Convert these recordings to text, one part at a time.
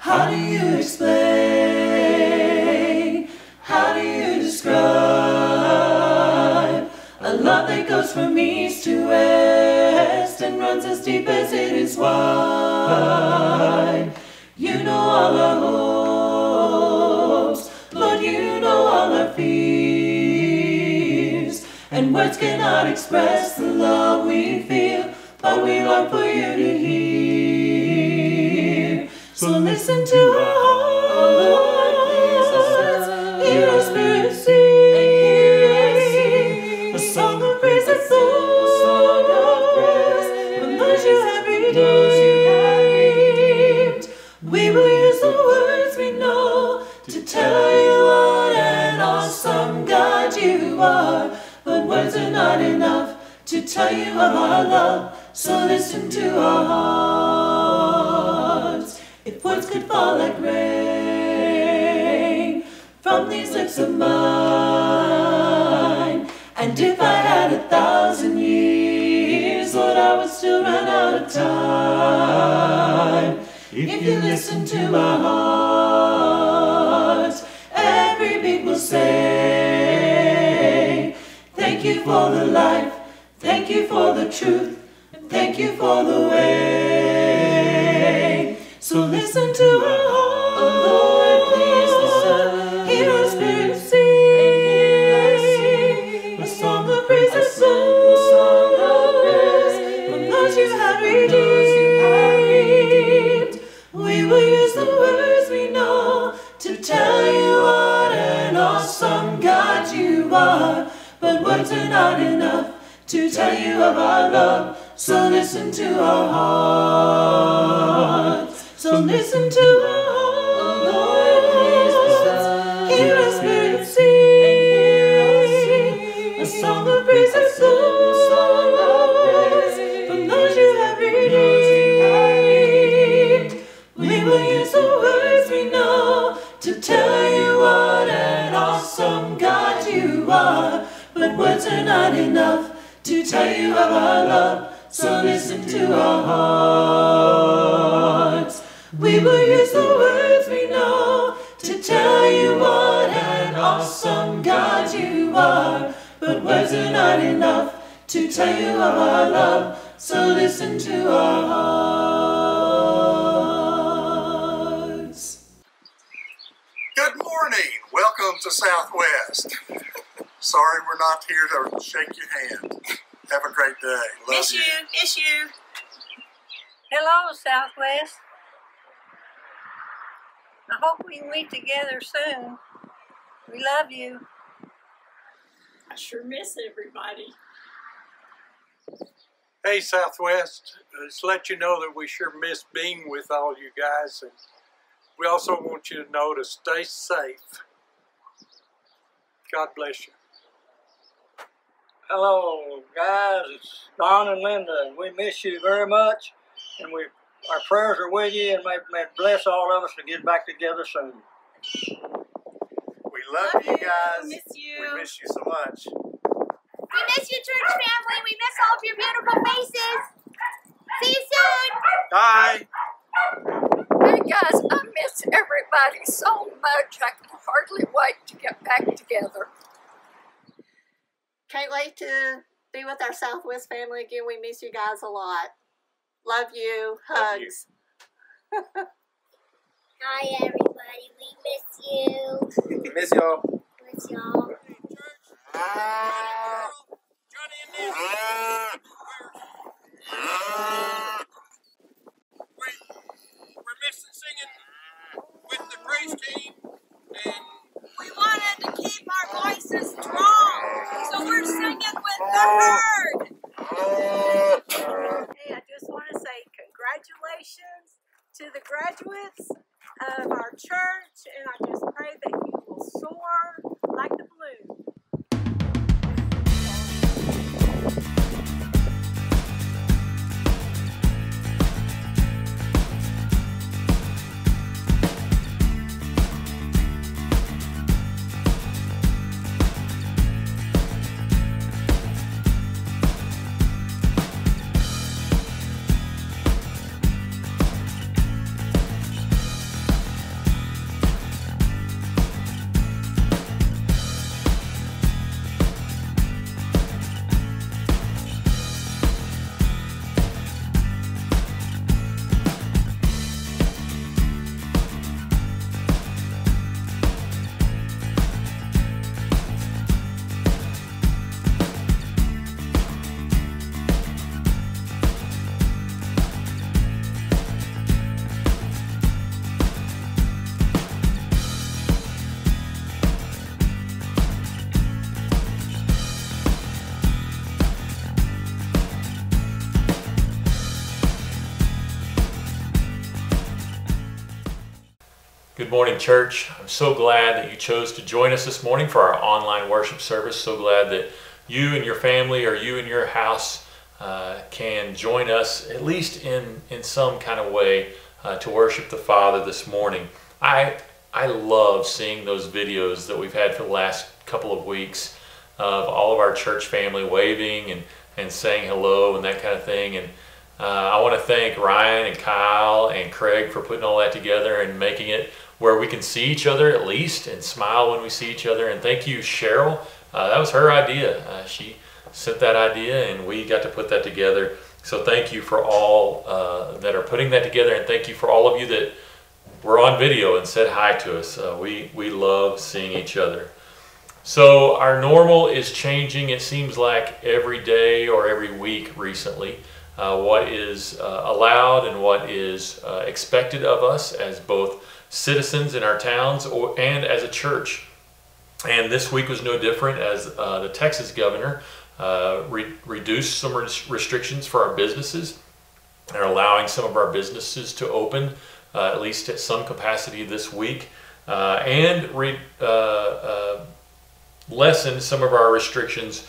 How do you explain? How do you describe a love that goes from east to west and runs as deep as it is wide? You know all our hopes, Lord, you know all our fears, and words cannot express the love we feel, but we long for you to hear. So listen to our hearts, hear our spirit sing, a song of praise of praise from those you have redeemed. We will use the words we know to tell you what an awesome God you are. But words are not enough to tell you of our love. So listen to our hearts. If words could fall like rain from these lips of mine, and if I had a thousand years, Lord, I would still run out of time. If you listen to my heart, every beat will say, Thank you for the life, thank you for the truth, thank you for the way. So listen to our heart, Lord, please listen. Hear our spirit sing, a song of praise, a song of praise from those you have redeemed. We will use the words we know to tell you what an awesome God you are. But words are not enough to tell you of our love. So listen to our hearts. So listen to hearts. Lord. Hear our spirit sing. A song of praise, a of praise from those you have redeemed. We will use the words we know to tell you what an awesome God you are. But words are not enough to tell you of our love. So listen to our hearts. We will use the words we know to tell you what an awesome God you are. But words are not enough to tell you of our love. So listen to our hearts. Good morning. Welcome to Southwest. Sorry we're not here to shake your hand. Have a great day. Love Miss you, miss you. Hello, Southwest. I hope we can meet together soon. We love you. I sure miss everybody. Hey Southwest, uh, just let you know that we sure miss being with all you guys, and we also want you to know to stay safe. God bless you. Hello, guys. It's Don and Linda, we miss you very much. And we, our prayers are with you, and may, may bless all of us to get back together soon. We love, Love you you. guys. Miss you. We miss you so much. We miss you, church family. We miss all of your beautiful faces. See you soon. Bye. Hey guys, I miss everybody so much. I can hardly wait to get back together. Can't wait to be with our Southwest family again. We miss you guys a lot. Love you. Love you. Hugs. Hi, everybody. We miss you. Miss y'all. Miss y'all. We're missing singing with the praise team, and We wanted to keep our voices strong, so we're singing with the herd. Uh, uh. I just want to say congratulations to the graduates of our church, and I just pray that you will soar like the balloon. Good morning, church. I'm so glad that you chose to join us this morning for our online worship service. So glad that you and your family or you and your house uh, can join us, at least in, in some kind of way, uh, to worship the Father this morning. I, I love seeing those videos that we've had for the last couple of weeks of all of our church family waving and, and saying hello and that kind of thing. And uh, I want to thank Ryan and Kyle and Craig for putting all that together and making it where we can see each other at least and smile when we see each other. And thank you, Cheryl. Uh, that was her idea. Uh, she sent that idea and we got to put that together. So thank you for all uh, that are putting that together and thank you for all of you that were on video and said hi to us. Uh, we, we love seeing each other. So our normal is changing, it seems like every day or every week recently. Uh, what is uh, allowed and what is expected of us as both citizens in our towns or, and as a church. And this week was no different as uh, the Texas governor uh, re reduced some res restrictions for our businesses and are allowing some of our businesses to open uh, at least at some capacity this week uh, and re uh, uh, lessen some of our restrictions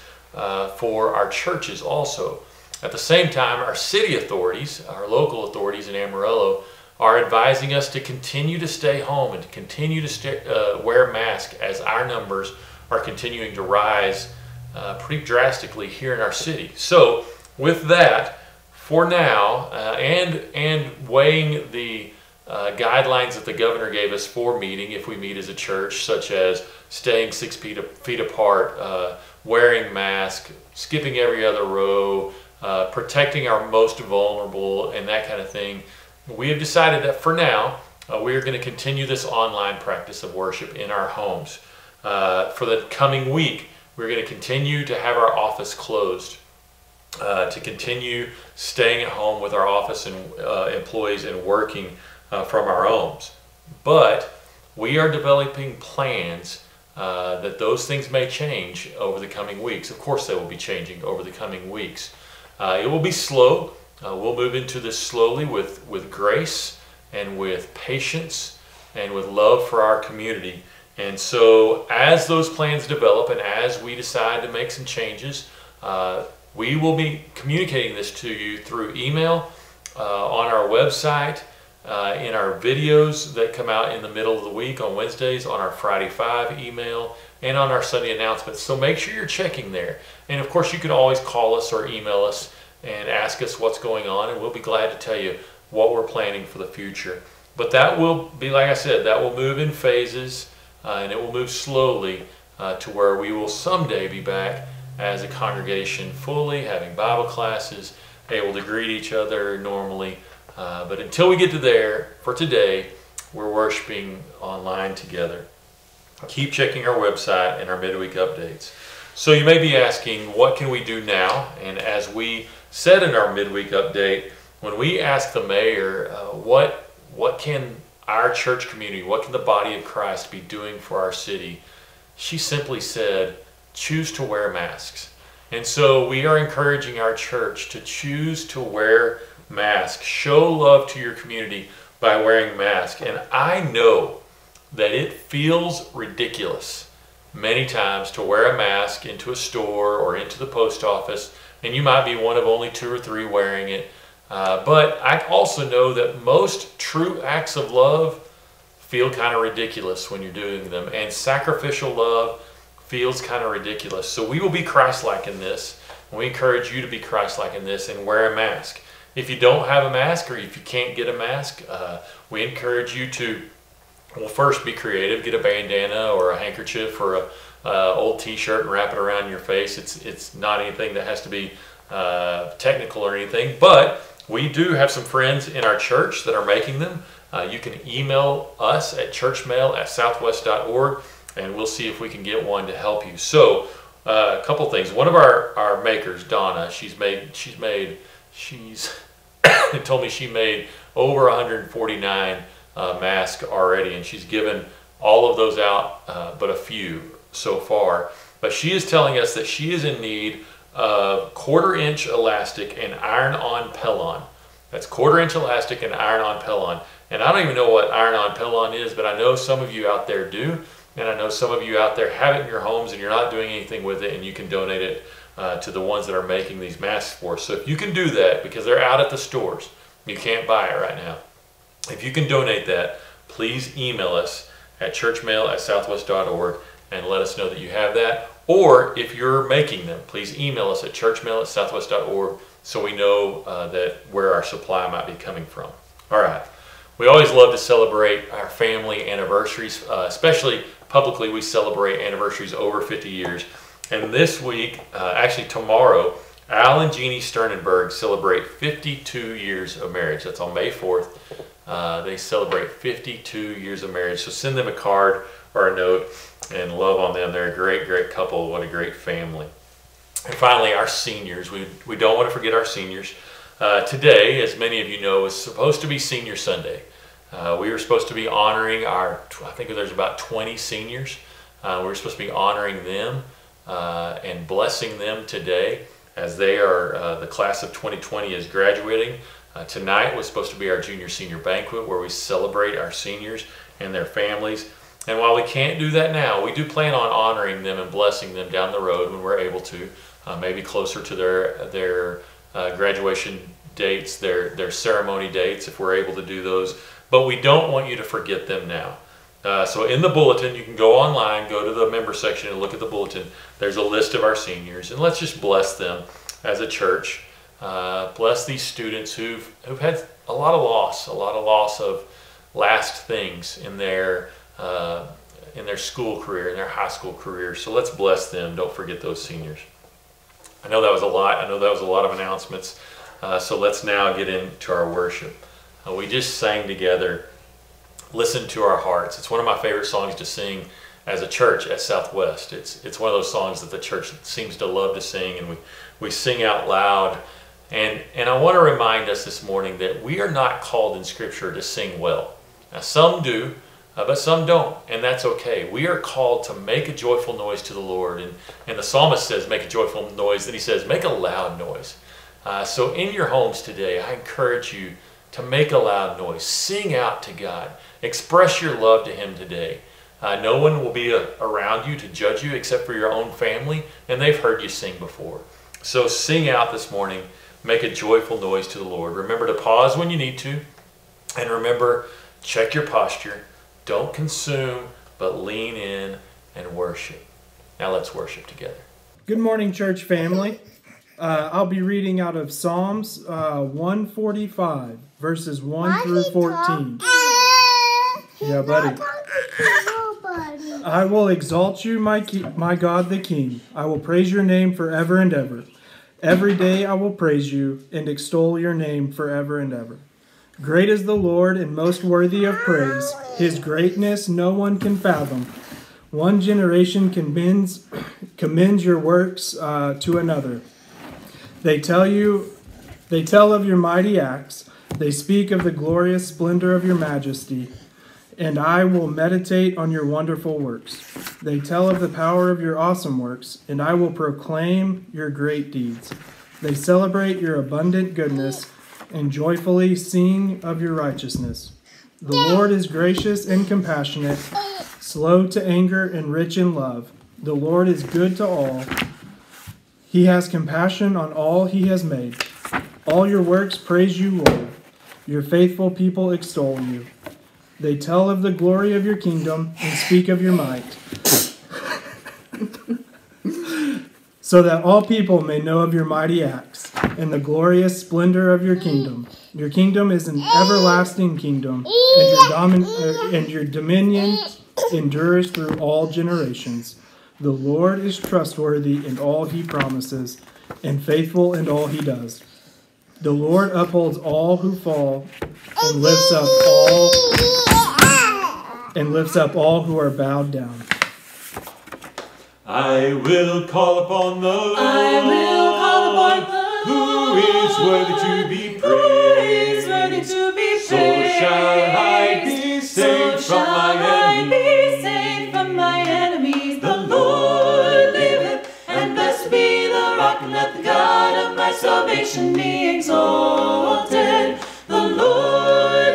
for our churches also. At the same time, our city authorities, our local authorities in Amarillo, are advising us to continue to stay home and to continue to stay, uh, wear masks as our numbers are continuing to rise uh, pretty drastically here in our city. So with that, for now, uh, and, and weighing the uh, guidelines that the governor gave us for meeting if we meet as a church, such as staying six feet, feet apart, uh, wearing masks, skipping every other row, uh, protecting our most vulnerable, and that kind of thing, we have decided that for now, uh, we are going to continue this online practice of worship in our homes. Uh, for the coming week, we're going to continue to have our office closed, uh, to continue staying at home with our office and uh, employees and working uh, from our homes. But we are developing plans uh, that those things may change over the coming weeks. Of course, they will be changing over the coming weeks. it will be slow. Uh, we'll move into this slowly with, with grace and with patience and with love for our community. And so, as those plans develop and as we decide to make some changes, uh, we will be communicating this to you through email, uh, on our website, uh, in our videos that come out in the middle of the week on Wednesdays, on our Friday 5 email, and on our Sunday announcements. So make sure you're checking there. And of course, you can always call us or email us and ask us what's going on, and we'll be glad to tell you what we're planning for the future. But that will be, like I said, that will move in phases, uh, and it will move slowly uh, to where we will someday be back as a congregation fully, having Bible classes, able to greet each other normally. Uh, but until we get to there, for today, we're worshiping online together. Keep checking our website and our midweek updates. So you may be asking, what can we do now? And as we said in our midweek update, when we asked the mayor, uh, what, what can our church community, what can the body of Christ be doing for our city, she simply said, choose to wear masks. And so we are encouraging our church to choose to wear masks. Show love to your community by wearing masks. And I know that it feels ridiculous many times to wear a mask into a store or into the post office and you might be one of only two or three wearing it. Uh, but I also know that most true acts of love feel kind of ridiculous when you're doing them, and sacrificial love feels kind of ridiculous. So we will be Christ-like in this, and we encourage you to be Christ-like in this and wear a mask. If you don't have a mask or if you can't get a mask, uh, we encourage you to, well, first be creative, get a bandana or a handkerchief or a uh, old T-shirt and wrap it around your face. It's it's not anything that has to be uh, technical or anything, but we do have some friends in our church that are making them. Uh, you can email us at churchmail at southwest.org and we'll see if we can get one to help you. So uh, a couple things. One of our, our makers, Donna, she's made, she's made, she's told me she made over 149 uh, masks already and she's given all of those out, uh, but a few so far. But she is telling us that she is in need of quarter inch elastic and iron on Pellon. That's quarter inch elastic and iron on Pellon. And I don't even know what iron on pilon is, but I know some of you out there do. And I know some of you out there have it in your homes and you're not doing anything with it and you can donate it uh, to the ones that are making these masks for us. So if you can do that, because they're out at the stores, you can't buy it right now. If you can donate that, please email us at churchmail at southwest.org and let us know that you have that. Or if you're making them, please email us at churchmail at southwest.org so we know uh, that where our supply might be coming from. All right. We always love to celebrate our family anniversaries, uh, especially publicly. We celebrate anniversaries over 50 years. And this week, uh, actually tomorrow, Al and Jeannie Sternenberg celebrate 52 years of marriage. That's on May 4th. Uh, they celebrate 52 years of marriage. So send them a card or a note and love on them. They're a great, great couple. What a great family. And finally, our seniors. We, we don't want to forget our seniors. Uh, today, as many of you know, is supposed to be Senior Sunday. Uh, we were supposed to be honoring our, I think there's about 20 seniors. Uh, we were supposed to be honoring them uh, and blessing them today as they are, the class of 2020 is graduating. Uh, tonight was supposed to be our junior senior banquet where we celebrate our seniors and their families. And while we can't do that now, we do plan on honoring them and blessing them down the road when we're able to, uh, maybe closer to their their uh, graduation dates, their their ceremony dates, if we're able to do those. But we don't want you to forget them now. Uh, so in the bulletin, you can go online, go to the member section, and look at the bulletin. There's a list of our seniors, and let's just bless them as a church. Uh, bless these students who've who've had a lot of loss, a lot of loss of last things in their uh, in their school career, in their high school career. So let's bless them. Don't forget those seniors. I know that was a lot. I know that was a lot of announcements. Uh, so let's now get into our worship. Uh, we just sang together, Listen to Our Hearts. It's one of my favorite songs to sing as a church at Southwest. It's, it's one of those songs that the church seems to love to sing, and we, we sing out loud. And, and I want to remind us this morning that we are not called in Scripture to sing well. Now, some do, uh, but some don't, and that's okay. We are called to make a joyful noise to the Lord. And, and the psalmist says, make a joyful noise. Then he says, make a loud noise. Uh, so in your homes today, I encourage you to make a loud noise. Sing out to God. Express your love to Him today. Uh, no one will be uh, around you to judge you except for your own family, and they've heard you sing before. So sing out this morning. Make a joyful noise to the Lord. Remember to pause when you need to, and remember, check your posture. Don't consume, but lean in and worship. Now let's worship together. Good morning, church family. Uh, I'll be reading out of Psalms uh, 145, verses 1 through 14. Yeah, buddy. I will exalt you, my, my God the King. I will praise your name forever and ever. Every day I will praise you and extol your name forever and ever. Great is the Lord and most worthy of praise. His greatness no one can fathom. One generation commends, commends your works uh, to another. They tell you, they tell of your mighty acts. They speak of the glorious splendor of your majesty. And I will meditate on your wonderful works. They tell of the power of your awesome works, and I will proclaim your great deeds. They celebrate your abundant goodness and joyfully sing of your righteousness. The Lord is gracious and compassionate, slow to anger and rich in love. The Lord is good to all. He has compassion on all he has made. All your works praise you, Lord. Your faithful people extol you. They tell of the glory of your kingdom and speak of your might, so that all people may know of your mighty acts and the glorious splendor of your kingdom. Your kingdom is an everlasting kingdom, and your, domin- uh, and your dominion endures through all generations. The Lord is trustworthy in all he promises, and faithful in all he does. The Lord upholds all who fall, and lifts up all and lifts up all who are bowed down. I will call upon the Lord. I will call upon the Lord. Who is worthy to be praised. Who is worthy to be praised? So shall I be saved So from my shall I enemies. be saved from my enemies. The Lord liveth, and blessed be the rock, and let the God of my salvation be exalted. The Lord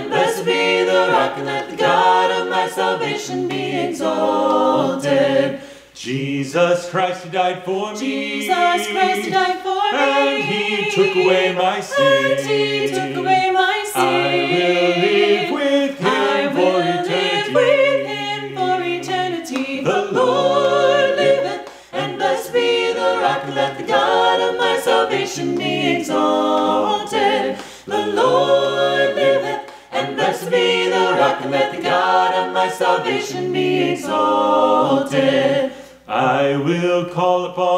liveth, the rock and let the God of my salvation be exalted. Jesus Christ, He died for me. Jesus Christ died for me. And He took away my sin. And He took away my sin. I will live with Him I for will eternity. live with Him for eternity. The Lord liveth, and blessed be the rock. Let the God of my salvation be exalted. The Lord liveth, and blessed be the rock. and Let the God of my salvation be exalted. I will call upon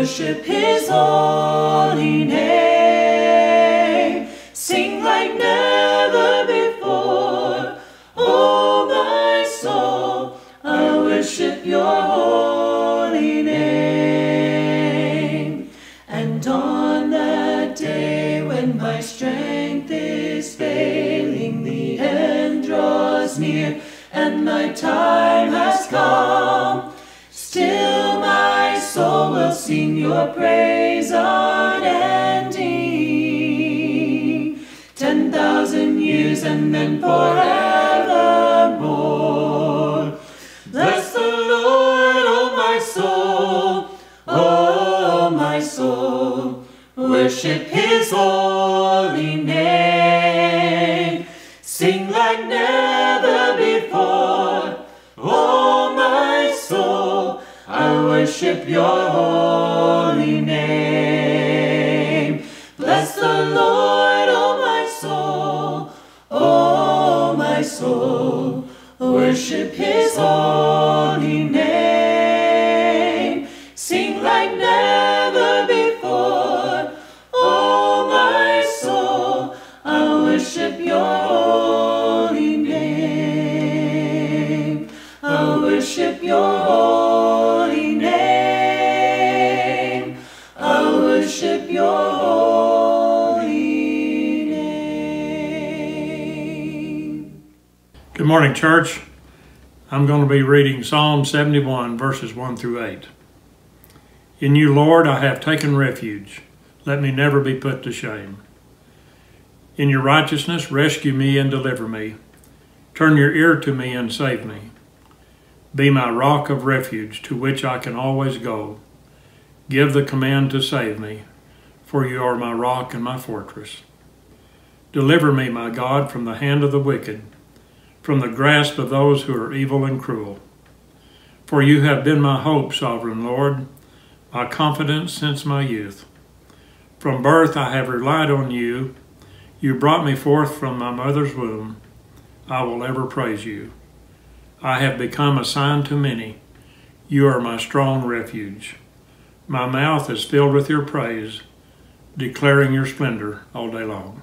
Worship His holy name. Sing like never sing your praise unending. Ten thousand years and then forevermore. Bless the Lord, O my soul, O my soul. Worship His holy name. Worship Your holy name. Bless the Lord, O my soul, O my soul. Worship His holy morning, church. I'm going to be reading Psalm 71, verses 1 through 8. In you, Lord, I have taken refuge. Let me never be put to shame. In your righteousness, rescue me and deliver me. Turn your ear to me and save me. Be my rock of refuge to which I can always go. Give the command to save me, for you are my rock and my fortress. Deliver me, my God, from the hand of the wicked, from the grasp of those who are evil and cruel. For you have been my hope, sovereign Lord, my confidence since my youth. From birth I have relied on you. You brought me forth from my mother's womb. I will ever praise you. I have become a sign to many. You are my strong refuge. My mouth is filled with your praise, declaring your splendor all day long.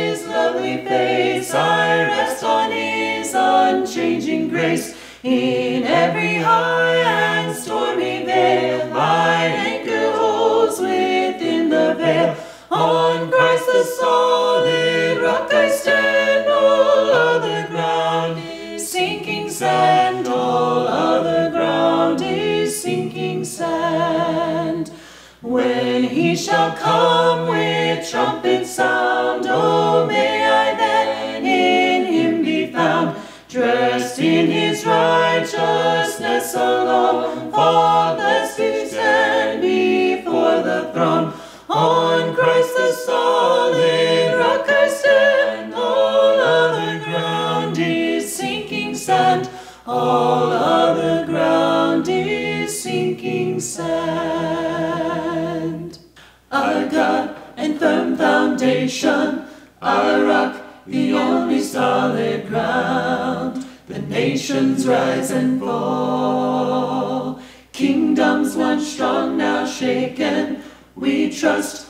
lovely face, I rest on his unchanging grace. In every high and stormy vale, my anchor holds within the veil. On Christ the solid rock I stand, all other ground is sinking sand, all other ground is sinking sand. When he shall come with trumpet sound, oh may I then nations rise and fall, kingdoms once strong now shaken. We trust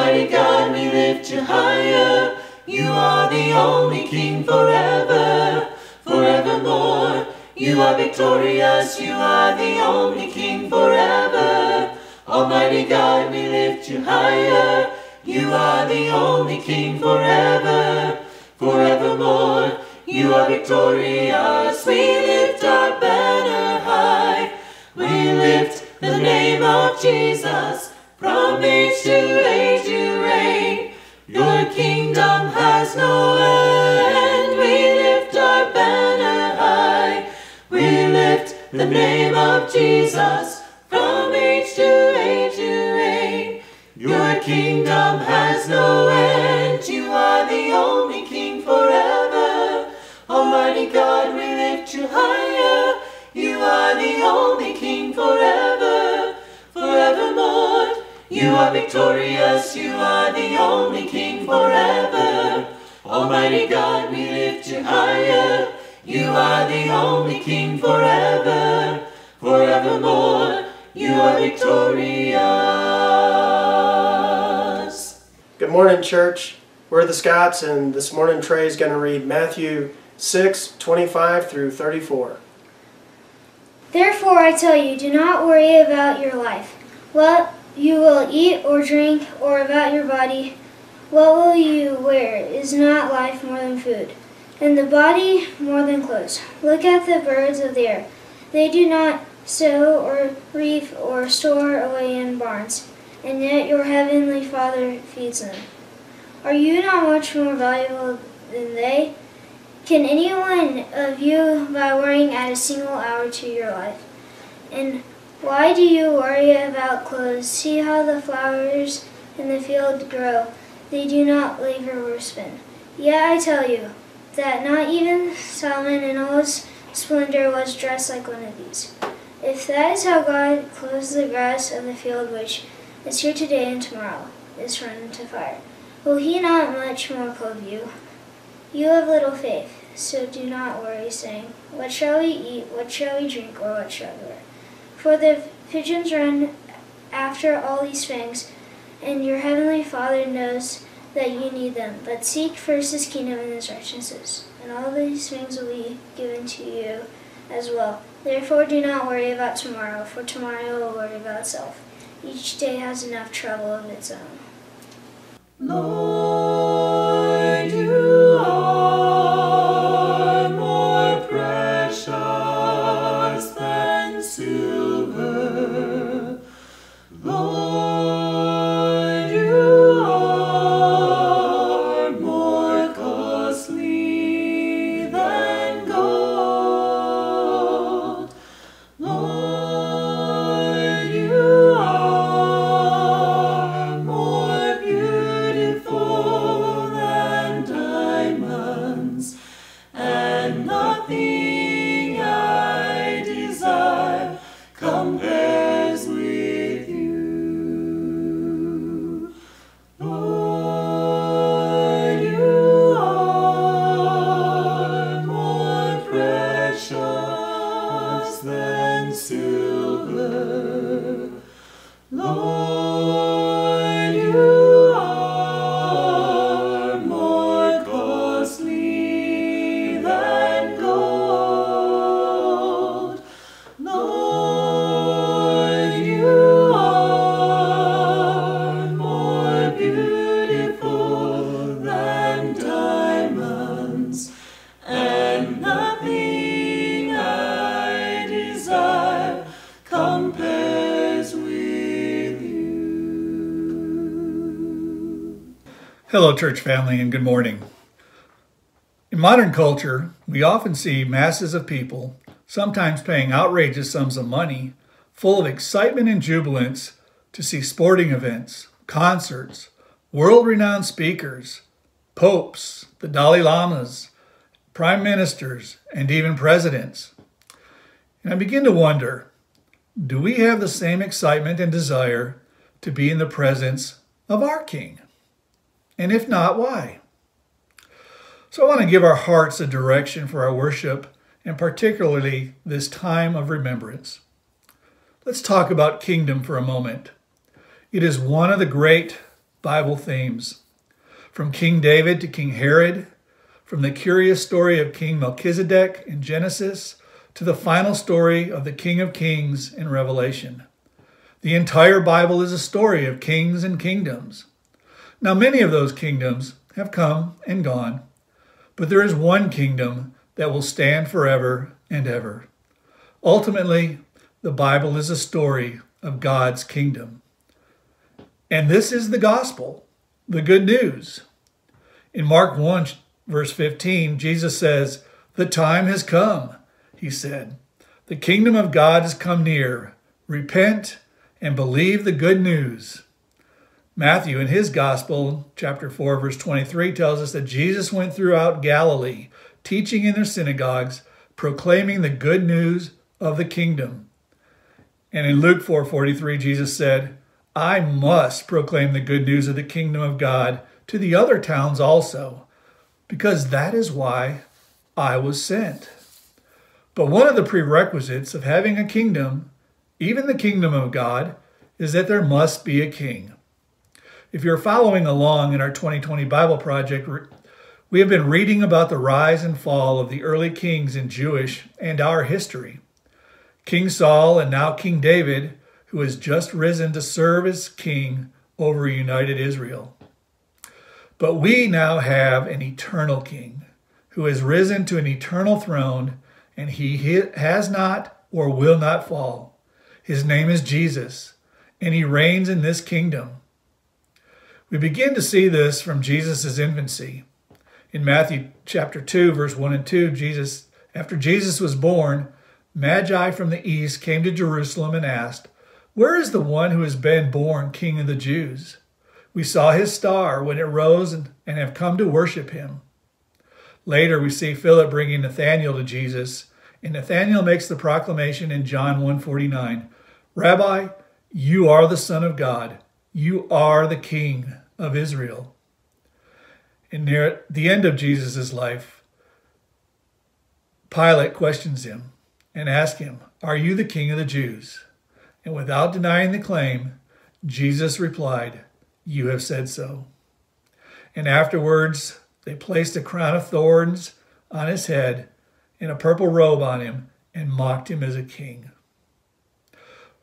Almighty God, we lift you higher. You are the only King forever, forevermore. You are victorious. You are the only King forever. Almighty God, we lift you higher. You are the only King forever, forevermore. You are victorious. We lift our banner high. We lift the name of Jesus. From age to age you reign. Your kingdom has no end. We lift our banner high. We lift the name of Jesus. From age to age you reign. Your kingdom has no end. You are the only King forever. Almighty God, we lift you higher. You are the only King forever, forevermore. You are victorious. You are the only King forever. Almighty God, we lift you higher. You are the only King forever, forevermore. You are victorious. Good morning, church. We're the Scotts, and this morning Trey is going to read Matthew 6 25 through 34. Therefore I tell you, do not worry about your life, what you will eat or drink, or about your body, what will you wear? Is not life more than food, and the body more than clothes? Look at the birds of the air. They do not sow or reap or store away in barns, and yet your heavenly Father feeds them. Are you not much more valuable than they? Can any one of you, by worrying, add a single hour to your life? And why do you worry about clothes? See how the flowers in the field grow. They do not labor or spin. Yet I tell you that not even Solomon in all his splendor was dressed like one of these. If that is how God clothes the grass of the field, which is here today and tomorrow is thrown into fire, will He not much more clothe you? You have little faith, so do not worry, saying, What shall we eat? What shall we drink? Or what shall we wear? For the pigeons run after all these things, and your heavenly Father knows that you need them. But seek first His kingdom and His righteousness, and all these things will be given to you as well. Therefore, do not worry about tomorrow, for tomorrow will worry about itself. Each day has enough trouble of its own. Lord, you are than silver. Lord, church family, and good morning. In modern culture, we often see masses of people, sometimes paying outrageous sums of money, full of excitement and jubilance to see sporting events, concerts, world renowned speakers, popes, the Dalai Lamas, prime ministers, and even presidents. And I begin to wonder do we have the same excitement and desire to be in the presence of our King? And if not, why? So I want to give our hearts a direction for our worship and particularly this time of remembrance. Let's talk about kingdom for a moment. It is one of the great Bible themes. From King David to King Herod, from the curious story of King Melchizedek in Genesis to the final story of the King of Kings in Revelation. The entire Bible is a story of kings and kingdoms. Now, many of those kingdoms have come and gone, but there is one kingdom that will stand forever and ever. Ultimately, the Bible is a story of God's kingdom. And this is the gospel, the good news. In Mark 1, verse 15, Jesus says, The time has come, he said. The kingdom of God has come near. Repent and believe the good news. Matthew, in his gospel, chapter 4, verse 23, tells us that Jesus went throughout Galilee, teaching in their synagogues, proclaiming the good news of the kingdom. And in Luke 4:43, Jesus said, I must proclaim the good news of the kingdom of God to the other towns also, because that is why I was sent. But one of the prerequisites of having a kingdom, even the kingdom of God, is that there must be a king. If you're following along in our 2020 Bible Project, we have been reading about the rise and fall of the early kings in Jewish and our history. King Saul and now King David, who has just risen to serve as king over united Israel. But we now have an eternal king who has risen to an eternal throne, and he has not or will not fall. His name is Jesus, and he reigns in this kingdom. We begin to see this from Jesus' infancy. In Matthew chapter 2, verse 1 and 2, Jesus, after Jesus was born, Magi from the east came to Jerusalem and asked, Where is the one who has been born King of the Jews? We saw his star when it rose and, and have come to worship him. Later, we see Philip bringing Nathanael to Jesus, And Nathanael makes the proclamation in John 1:49, "Rabbi, you are the son of God. You are the king of Israel." And near the end of Jesus' life, Pilate questions him and asks him, Are you the king of the Jews? And without denying the claim, Jesus replied, You have said so. And afterwards, they placed a crown of thorns on his head and a purple robe on him and mocked him as a king.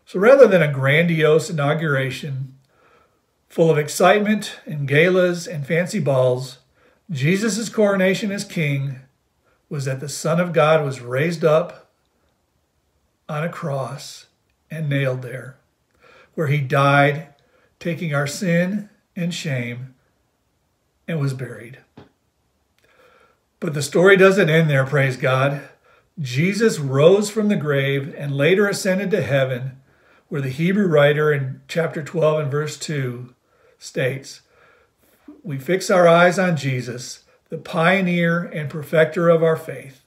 So rather than a grandiose inauguration full of excitement and galas and fancy balls, Jesus' coronation as king was that the Son of God was raised up on a cross and nailed there, where he died, taking our sin and shame, and was buried. But the story doesn't end there, praise God. Jesus rose from the grave and later ascended to heaven, where the Hebrew writer in chapter 12 and verse 2 states, We fix our eyes on Jesus, the pioneer and perfecter of our faith.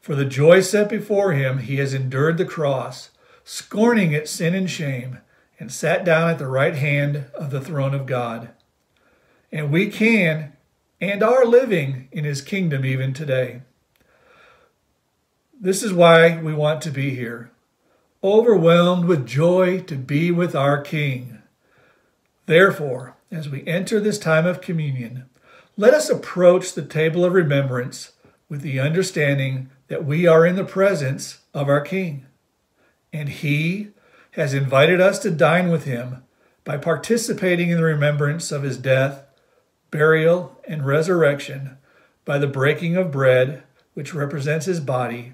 For the joy set before him, he has endured the cross, scorning its sin and shame, and sat down at the right hand of the throne of God. And we can and are living in his kingdom even today. This is why we want to be here, overwhelmed with joy to be with our King. Therefore, as we enter this time of communion, let us approach the table of remembrance with the understanding that we are in the presence of our King, and He has invited us to dine with Him by participating in the remembrance of His death, burial, and resurrection by the breaking of bread, which represents His body,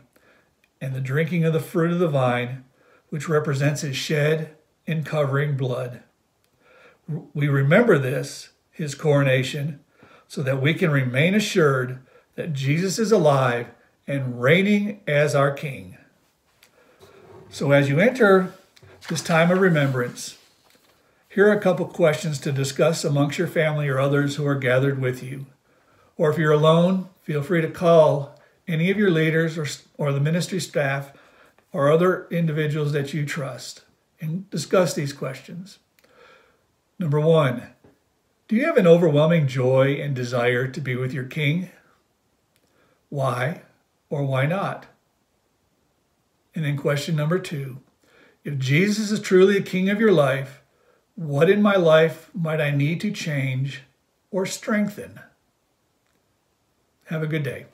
and the drinking of the fruit of the vine, which represents His shed and covering blood. We remember this, His coronation, so that we can remain assured that Jesus is alive and reigning as our King. So, as you enter this time of remembrance, here are a couple questions to discuss amongst your family or others who are gathered with you. Or if you're alone, feel free to call any of your leaders or, or the ministry staff or other individuals that you trust and discuss these questions. Number one, do you have an overwhelming joy and desire to be with your King? Why or why not? And then question number two, if Jesus is truly the King of your life, what in my life might I need to change or strengthen? Have a good day.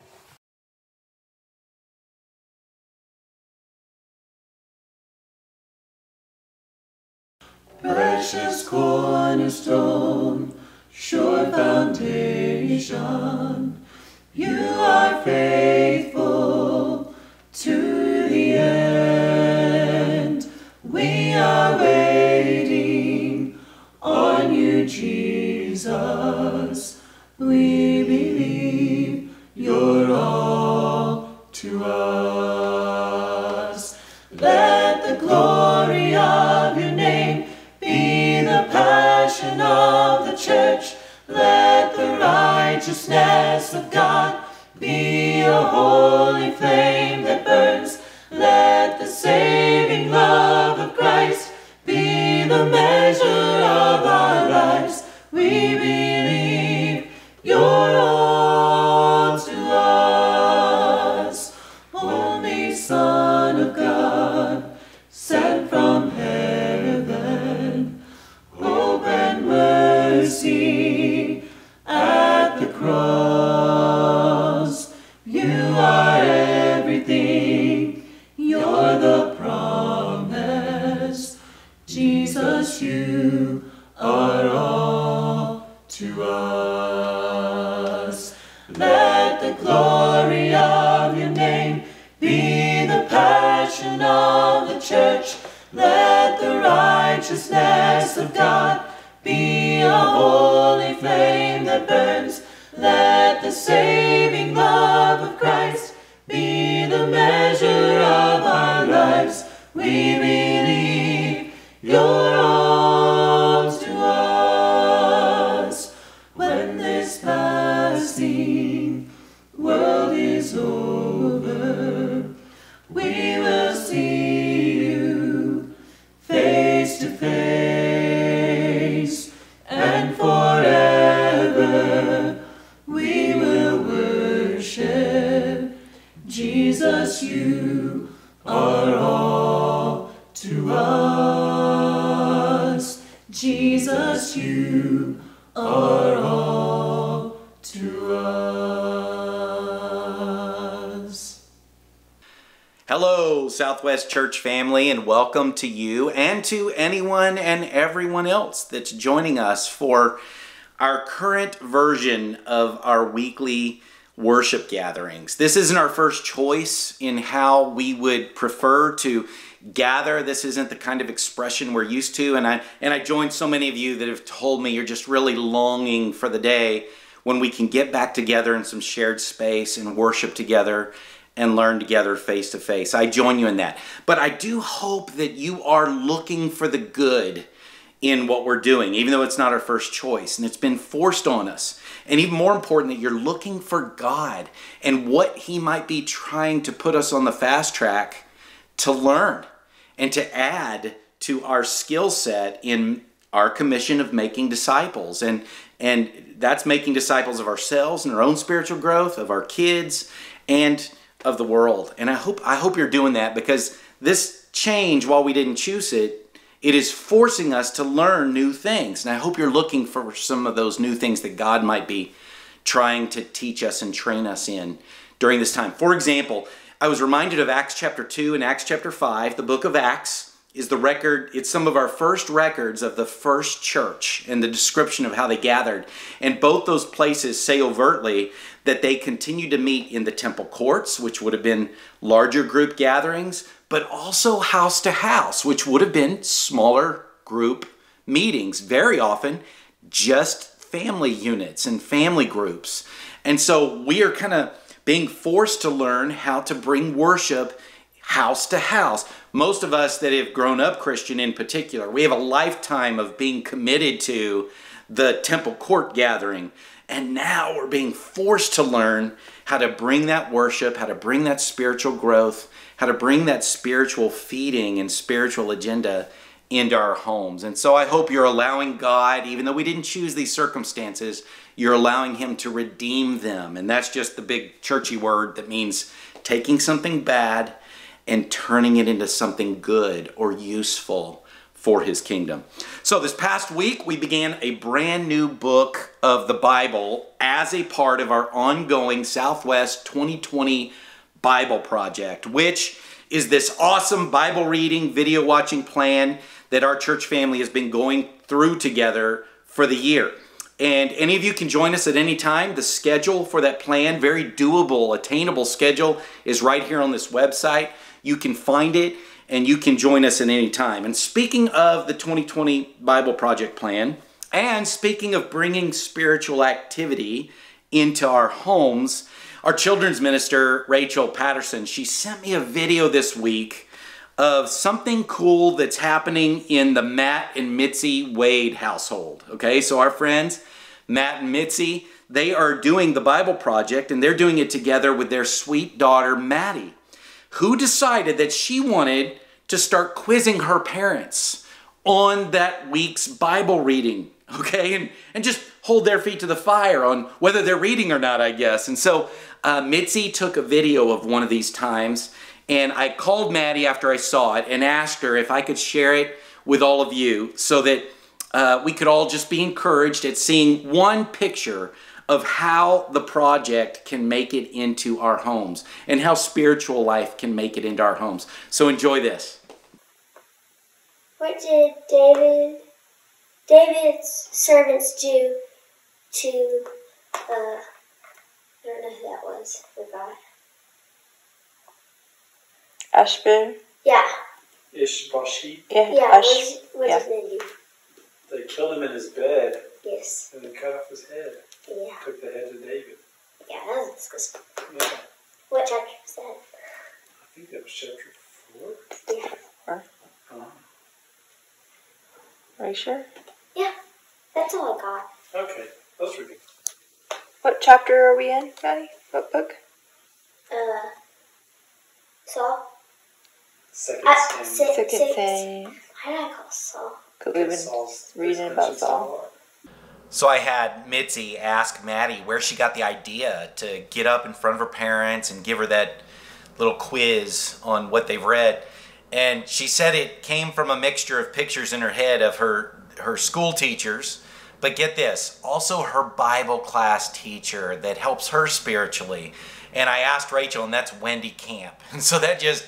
Precious cornerstone, sure foundation, you are faithful to the end. We are waiting on you, Jesus. We believe you're all to us. Of God be a holy flame that burns. Let the saving love of Christ be the measure Church family, and welcome to you and to anyone and everyone else that's joining us for our current version of our weekly worship gatherings. This isn't our first choice in how we would prefer to gather. This isn't the kind of expression we're used to and I and I join so many of you that have told me you're just really longing for the day when we can get back together in some shared space and worship together and learn together face to face. I join you in that. But I do hope that you are looking for the good in what we're doing, even though it's not our first choice and it's been forced on us. And even more important, that you're looking for God and what He might be trying to put us on the fast track to learn and to add to our skill set in our commission of making disciples. And, and that's making disciples of ourselves and our own spiritual growth, of our kids, and of the world. And I hope, I hope you're doing that because this change, while we didn't choose it, it is forcing us to learn new things. And I hope you're looking for some of those new things that God might be trying to teach us and train us in during this time. For example, I was reminded of Acts chapter 2 and Acts chapter 5. The book of Acts is the record, it's some of our first records of the first church and the description of how they gathered. And both those places say overtly that they continued to meet in the temple courts, which would have been larger group gatherings, but also house to house, which would have been smaller group meetings, very often just family units and family groups. And so we are kind of being forced to learn how to bring worship house to house. Most of us that have grown up Christian in particular, we have a lifetime of being committed to the temple court gathering. And now we're being forced to learn how to bring that worship, how to bring that spiritual growth, how to bring that spiritual feeding and spiritual agenda into our homes. And so I hope you're allowing God, even though we didn't choose these circumstances, you're allowing Him to redeem them. And that's just the big churchy word that means taking something bad and turning it into something good or useful for His kingdom. So this past week, we began a brand new book of the Bible as a part of our ongoing Southwest 2020 Bible Project, which is this awesome Bible reading, video watching plan that our church family has been going through together for the year. And any of you can join us at any time. The schedule for that plan, very doable, attainable schedule, is right here on this website. You can find it and you can join us at any time. And speaking of the 2020 Bible Project plan, and speaking of bringing spiritual activity into our homes, our children's minister, Rachel Patterson, she sent me a video this week of something cool that's happening in the Matt and Mitzi Wade household. Okay, so our friends, Matt and Mitzi, they are doing the Bible Project and they're doing it together with their sweet daughter, Maddie, who decided that she wanted to start quizzing her parents on that week's Bible reading, okay? And, and just hold their feet to the fire on whether they're reading or not, I guess. And so uh, Mitzi took a video of one of these times and I called Maddie after I saw it and asked her if I could share it with all of you so that uh, we could all just be encouraged at seeing one picture of how the project can make it into our homes and how spiritual life can make it into our homes. So enjoy this. What did David, David's servants do to, uh, I don't know who that was, the guy. Ashbin? Yeah. Ishbosheth. Yeah, Yeah, Ash- what's, what yeah. did they? They killed him in his bed Yes. and they cut off his head. Yeah. Took the head of David. Yeah, that was disgusting. Yeah, What chapter was that? I think that was chapter four. Yeah. Uh-huh. Are you sure? Yeah. That's all I got. Okay, those were good. What chapter are we in, Maddie? What book? Uh, Saul? Second Uh, Samuel. six, Second six. Samuel. Why did I call Saul? Because we've been Saul's- reading about Saul. So I had Mitzi ask Maddie where she got the idea to get up in front of her parents and give her that little quiz on what they've read. And she said it came from a mixture of pictures in her head of her her school teachers, but get this, also her Bible class teacher that helps her spiritually. And I asked Rachel, and that's Wendy Camp. And so that just,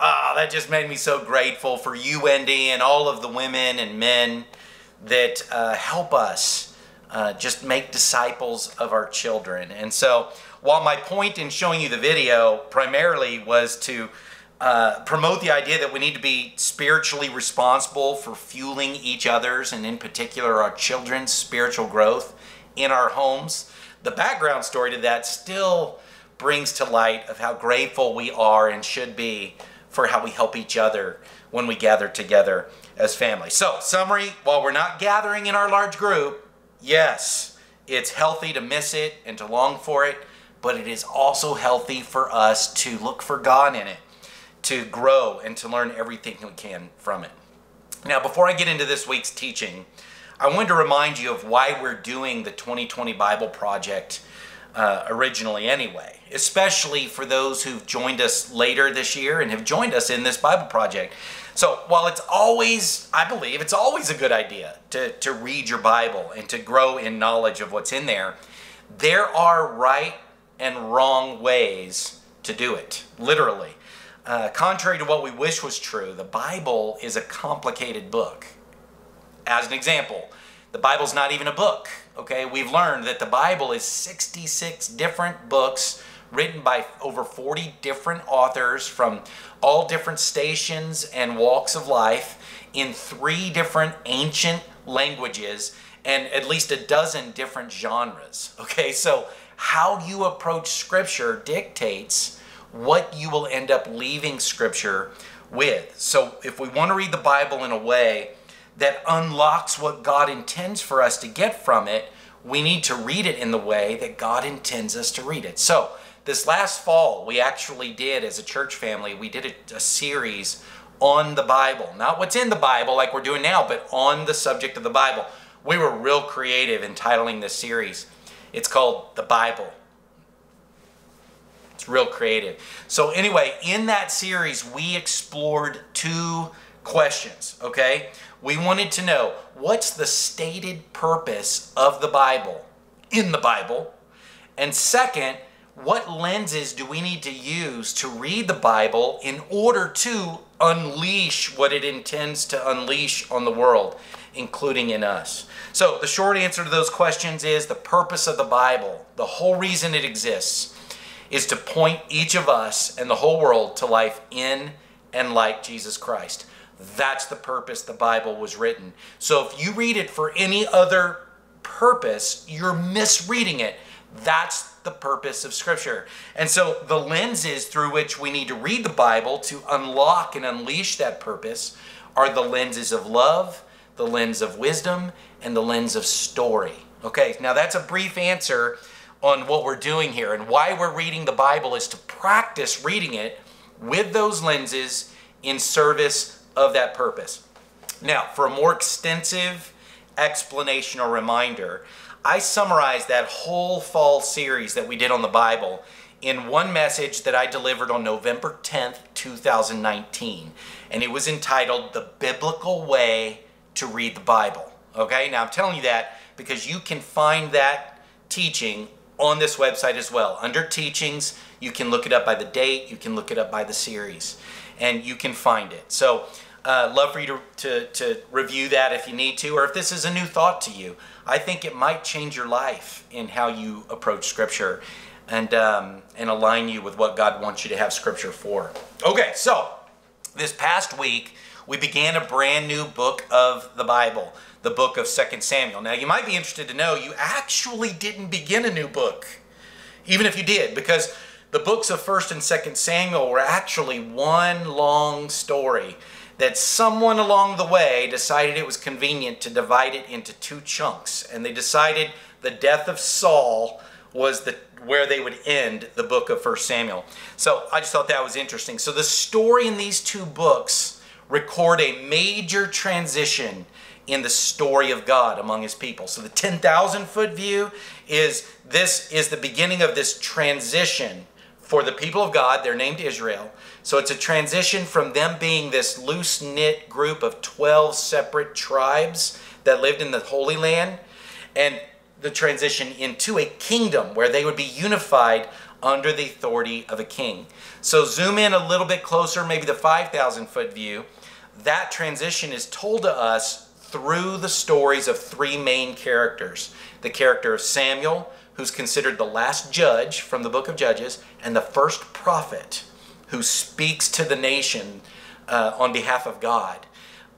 ah, that just made me so grateful for you, Wendy, and all of the women and men that uh, help us uh, just make disciples of our children. And so, while my point in showing you the video primarily was to uh, promote the idea that we need to be spiritually responsible for fueling each other's and, in particular, our children's spiritual growth in our homes, the background story to that still brings to light of how grateful we are and should be for how we help each other when we gather together as family. So, summary while we're not gathering in our large group, yes, it's healthy to miss it and to long for it, but it is also healthy for us to look for God in it, to grow and to learn everything we can from it. Now, before I get into this week's teaching, I wanted to remind you of why we're doing the 2020 Bible Project uh, originally, anyway, especially for those who've joined us later this year and have joined us in this Bible Project. So while it's always, I believe, it's always a good idea to, to read your Bible and to grow in knowledge of what's in there, there are right and wrong ways to do it, literally. Uh, contrary to what we wish was true, the Bible is a complicated book. As an example, the Bible's not even a book, okay? We've learned that the Bible is 66 different books written by over 40 different authors from all different stations and walks of life in three different ancient languages and at least a dozen different genres. Okay, so how you approach Scripture dictates what you will end up leaving Scripture with. So if we want to read the Bible in a way that unlocks what God intends for us to get from it, we need to read it in the way that God intends us to read it. So this last fall, we actually did, as a church family, we did a, a, series on the Bible. Not what's in the Bible like we're doing now, but on the subject of the Bible. We were real creative in titling this series. It's called The Bible. It's real creative. So, anyway, in that series, we explored two questions, okay? We wanted to know what's the stated purpose of the Bible in the Bible? And second, what lenses do we need to use to read the Bible in order to unleash what it intends to unleash on the world, including in us? So, the short answer to those questions is the purpose of the Bible, the whole reason it exists, is to point each of us and the whole world to life in and like Jesus Christ. That's the purpose the Bible was written. So, if you read it for any other purpose, you're misreading it. That's the purpose of Scripture. And so the lenses through which we need to read the Bible to unlock and unleash that purpose are the lenses of love, the lens of wisdom, and the lens of story. Okay, now that's a brief answer on what we're doing here and why we're reading the Bible is to practice reading it with those lenses in service of that purpose. Now, for a more extensive explanation or reminder, I summarized that whole fall series that we did on the Bible in one message that I delivered on November 10th, 2019. And it was entitled The Biblical Way to Read the Bible. Okay, now I'm telling you that because you can find that teaching on this website as well. Under teachings, you can look it up by the date, you can look it up by the series, and you can find it. So, uh, love for you to, to, to review that if you need to, or if this is a new thought to you. I think it might change your life in how you approach Scripture and, um, and align you with what God wants you to have Scripture for. Okay, so this past week, we began a brand new book of the Bible, the book of Second Samuel. Now, you might be interested to know you actually didn't begin a new book, even if you did, because the books of 1st and 2nd Samuel were actually one long story that someone along the way decided it was convenient to divide it into two chunks. And they decided the death of Saul was the where they would end the book of 1 Samuel. So I just thought that was interesting. So the story in these two books record a major transition in the story of God among his people. So the 10,000 foot view is this is the beginning of this transition for the people of God. They're named Israel. So it's a transition from them being this loose knit group of 12 separate tribes that lived in the Holy Land and the transition into a kingdom where they would be unified under the authority of a king. So zoom in a little bit closer, maybe the 5,000 foot view. That transition is told to us through the stories of three main characters the character of Samuel, who's considered the last judge from the book of Judges, and the first prophet who speaks to the nation uh, on behalf of God.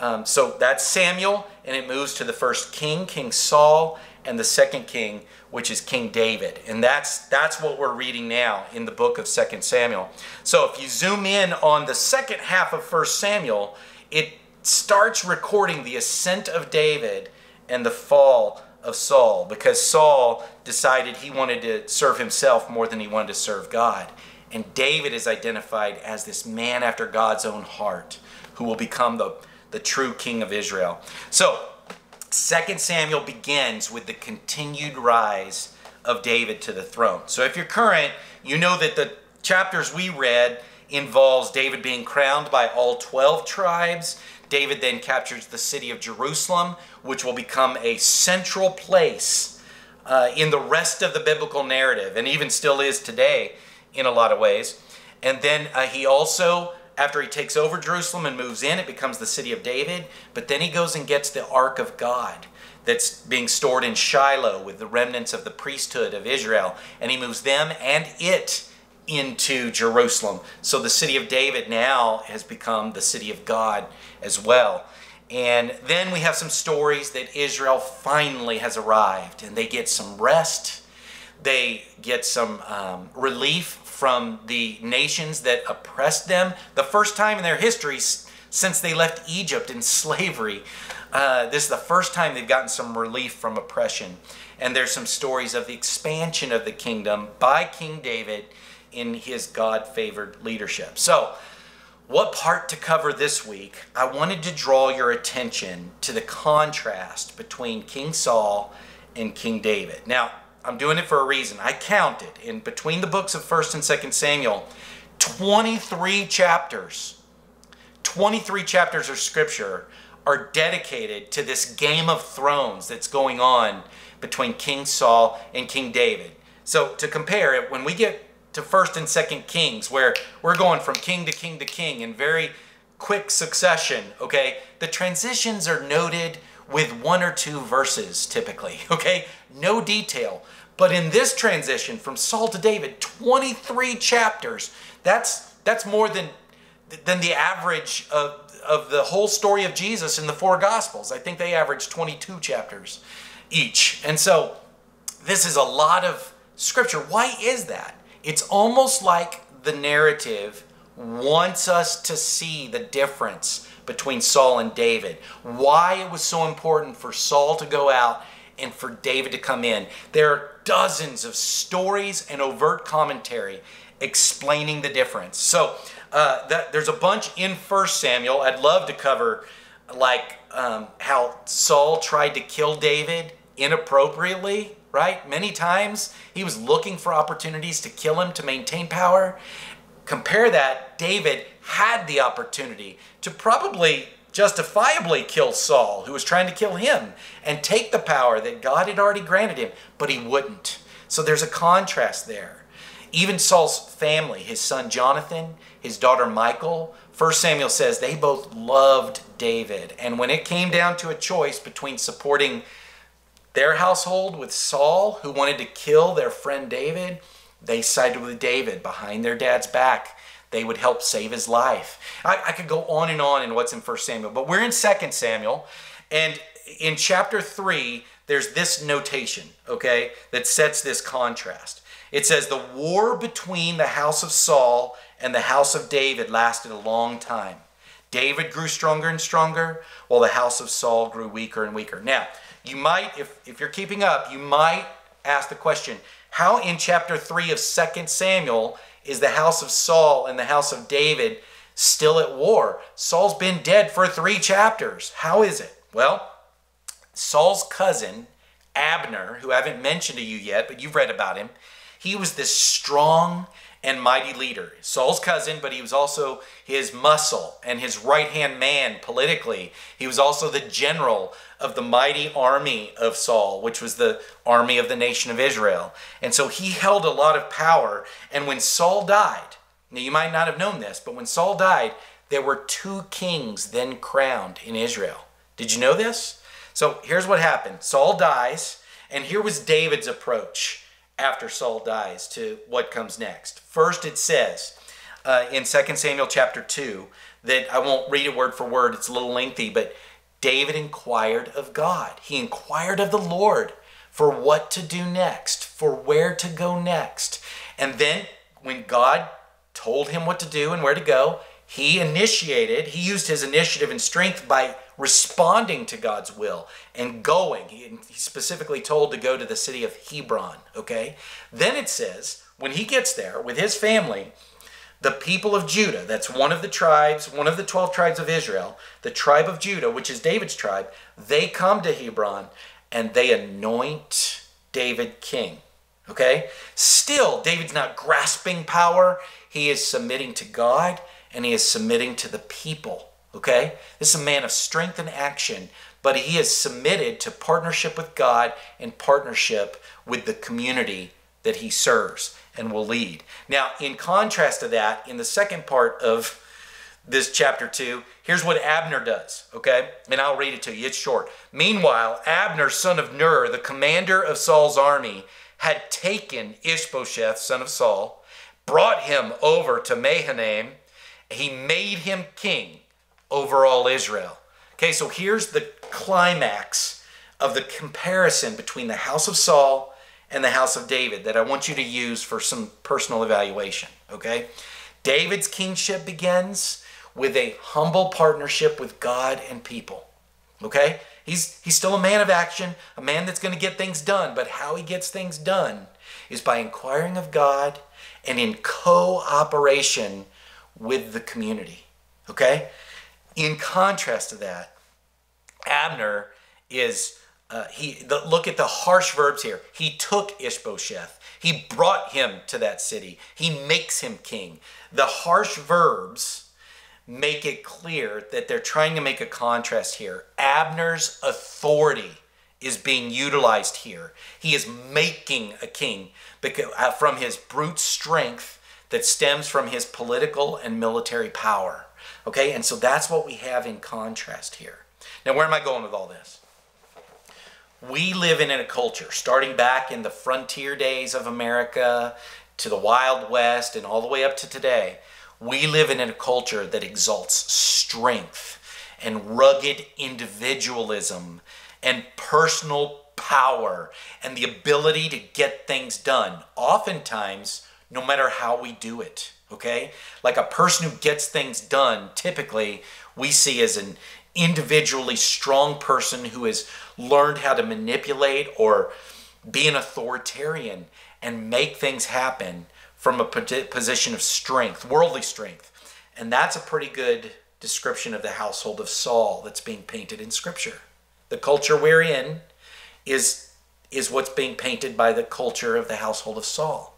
Um, so that's Samuel, and it moves to the first king, King Saul, and the second king, which is King David. And that's that's what we're reading now in the book of Second Samuel. So if you zoom in on the second half of First Samuel, it starts recording the ascent of David and the fall of Saul because Saul decided he wanted to serve himself more than he wanted to serve God. And David is identified as this man after God's own heart who will become the, the true king of Israel. So 2 Samuel begins with the continued rise of David to the throne. So if you're current, you know that the chapters we read involves David being crowned by all 12 tribes. David then captures the city of Jerusalem, which will become a central place uh, in the rest of the biblical narrative, and even still is today in a lot of ways. And then uh, he also after he takes over Jerusalem and moves in, it becomes the city of David. But then he goes and gets the Ark of God that's being stored in Shiloh with the remnants of the priesthood of Israel. And he moves them and it into Jerusalem. So the city of David now has become the city of God as well. And then we have some stories that Israel finally has arrived and they get some rest. They get some um, relief from the nations that oppressed them. The first time in their history since they left Egypt in slavery. Uh, this is the first time they've gotten some relief from oppression. And there's some stories of the expansion of the kingdom by King David in his God favored leadership. So, what part to cover this week? I wanted to draw your attention to the contrast between King Saul and King David. Now, I'm doing it for a reason. I counted in between the books of 1st and 2nd Samuel 23 chapters. 23 chapters of scripture are dedicated to this game of thrones that's going on between King Saul and King David. So to compare it, when we get to 1st and 2nd Kings, where we're going from king to king to king in very quick succession, okay, the transitions are noted with one or two verses typically, okay? No detail. But in this transition from Saul to David, 23 chapters, that's, that's more than, than the average of, of the whole story of Jesus in the four Gospels. I think they average 22 chapters each. And so this is a lot of scripture. Why is that? It's almost like the narrative wants us to see the difference between Saul and David. Why it was so important for Saul to go out and for David to come in. There are dozens of stories and overt commentary explaining the difference. So uh, that, there's a bunch in First Samuel. I'd love to cover like um, how Saul tried to kill David inappropriately, right? Many times he was looking for opportunities to kill him to maintain power. Compare that, David had the opportunity to probably justifiably kill Saul, who was trying to kill him, and take the power that God had already granted him, but he wouldn't. So there's a contrast there. Even Saul's family, his son Jonathan, his daughter Michal, 1 Samuel says they both loved David. And when it came down to a choice between supporting their household with Saul, who wanted to kill their friend David, they sided with David behind their dad's back they would help save his life. I, I could go on and on in what's in 1 Samuel, but we're in 2 Samuel, and in chapter 3, there's this notation, okay, that sets this contrast. It says, The war between the house of Saul and the house of David lasted a long time. David grew stronger and stronger, while the house of Saul grew weaker and weaker. Now, you might, if, if you're keeping up, you might ask the question how in chapter 3 of 2 Samuel is the house of Saul and the house of David still at war? Saul's been dead for three chapters. How is it? Well, Saul's cousin, Abner, who I haven't mentioned to you yet, but you've read about him, he was this strong and mighty leader. Saul's cousin, but he was also his muscle and his right hand man politically. He was also the general of the mighty army of Saul, which was the army of the nation of Israel. And so he held a lot of power. And when Saul died, now you might not have known this, but when Saul died, there were two kings then crowned in Israel. Did you know this? So here's what happened Saul dies, and here was David's approach after Saul dies to what comes next. First, it says uh, in 2 Samuel chapter 2 that I won't read it word for word, it's a little lengthy, but David inquired of God. He inquired of the Lord for what to do next, for where to go next. And then when God told him what to do and where to go, he initiated, he used his initiative and strength by responding to God's will and going. He, specifically told to go to the city of Hebron, okay? Then it says, when he gets there with his family, the people of Judah, that's one of the tribes, one of the 12 tribes of Israel, the tribe of Judah, which is David's tribe, they come to Hebron and they anoint David king. Okay? Still, David's not grasping power. He is submitting to God and he is submitting to the people. Okay? This is a man of strength and action, but he is submitted to partnership with God and partnership with the community that he serves and will lead. Now, in contrast to that, in the second part of this chapter 2, here's what Abner does, okay? And I'll read it to you. It's short. Meanwhile, Abner, son of Ner, the commander of Saul's army, had taken Ishbosheth, son of Saul, brought him over to Mahanaim. He made him king over all Israel. Okay, so here's the climax of the comparison between the house of Saul and the house of David that I want you to use for some personal evaluation. Okay, David's kingship begins with a humble partnership with God and people. Okay, he's he's still a man of action, a man that's going to get things done, but how he gets things done is by inquiring of God and in cooperation with the community. Okay? In contrast to that, Abner is uh, he the, look at the harsh verbs here. He took Ishbosheth. He brought him to that city. He makes him king. The harsh verbs make it clear that they're trying to make a contrast here. Abner's authority is being utilized here. He is making a king because, uh, from his brute strength that stems from his political and military power. Okay, and so that's what we have in contrast here. Now, where am I going with all this? We live in a culture, starting back in the frontier days of America to the Wild West and all the way up to today. We live in a culture that exalts strength and rugged individualism and personal power and the ability to get things done, oftentimes, no matter how we do it. Okay? Like a person who gets things done, typically, we see as an individually strong person who has learned how to manipulate or be an authoritarian and make things happen from a position of strength, worldly strength. And that's a pretty good description of the household of Saul that's being painted in Scripture. The culture we're in is, is what's being painted by the culture of the household of Saul.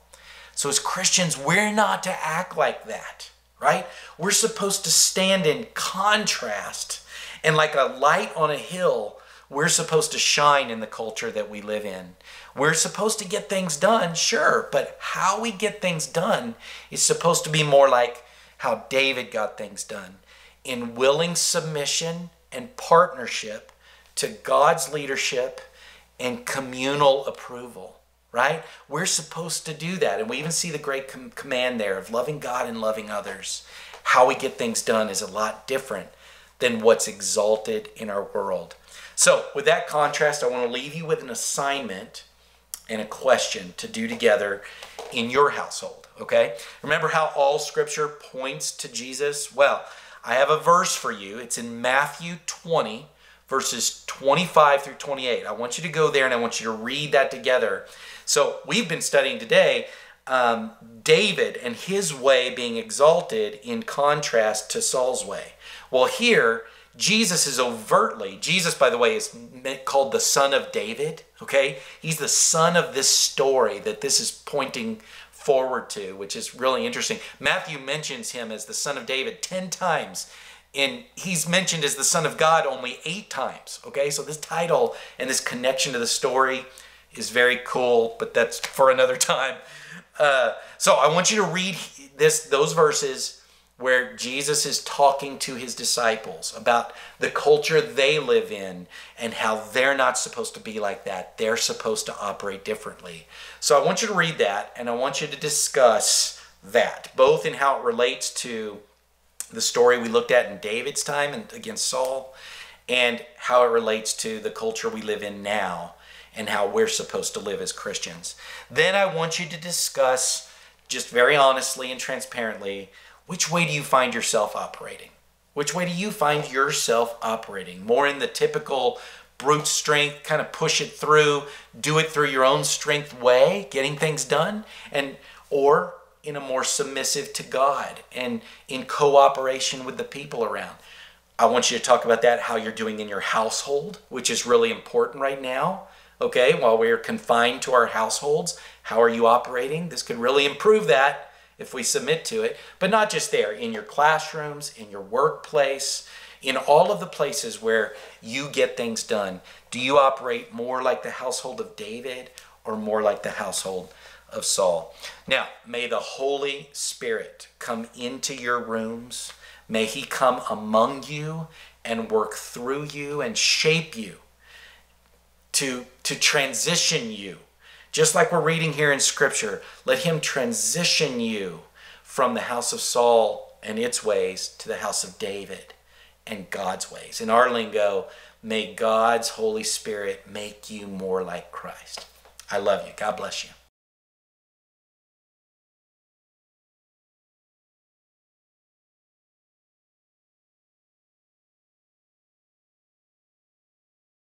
So, as Christians, we're not to act like that, right? We're supposed to stand in contrast and, like a light on a hill, we're supposed to shine in the culture that we live in. We're supposed to get things done, sure, but how we get things done is supposed to be more like how David got things done in willing submission and partnership to God's leadership and communal approval right? We're supposed to do that. And we even see the great com- command there of loving God and loving others. How we get things done is a lot different than what's exalted in our world. So, with that contrast, I want to leave you with an assignment and a question to do together in your household, okay? Remember how all scripture points to Jesus? Well, I have a verse for you. It's in Matthew 20, verses 25 through 28. I want you to go there and I want you to read that together so we've been studying today um, David and his way being exalted in contrast to Saul's way. Well, here, Jesus is overtly, Jesus, by the way, is called the son of David, okay? He's the son of this story that this is pointing forward to, which is really interesting. Matthew mentions him as the son of David 10 times, and he's mentioned as the son of God only eight times. Okay, so this title and this connection to the story is very cool, but that's for another time. Uh, so I want you to read this those verses where Jesus is talking to his disciples about the culture they live in and how they're not supposed to be like that. They're supposed to operate differently. So I want you to read that and I want you to discuss that, both in how it relates to the story we looked at in David's time and against Saul and how it relates to the culture we live in now and how we're supposed to live as Christians. Then I want you to discuss just very honestly and transparently which way do you find yourself operating? Which way do you find yourself operating? More in the typical brute strength, kind of push it through, do it through your own strength way, getting things done, and or in a more submissive to God and in cooperation with the people around. I want you to talk about that, how you're doing in your household, which is really important right now. Okay, while we're confined to our households, how are you operating? This could really improve that if we submit to it. But not just there, in your classrooms, in your workplace, in all of the places where you get things done. Do you operate more like the household of David or more like the household of Saul? Now, may the Holy Spirit come into your rooms. May he come among you and work through you and shape you to, to transition you just like we're reading here in Scripture, let Him transition you from the house of Saul and its ways to the house of David and God's ways. In our lingo, may God's Holy Spirit make you more like Christ. I love you. God bless you.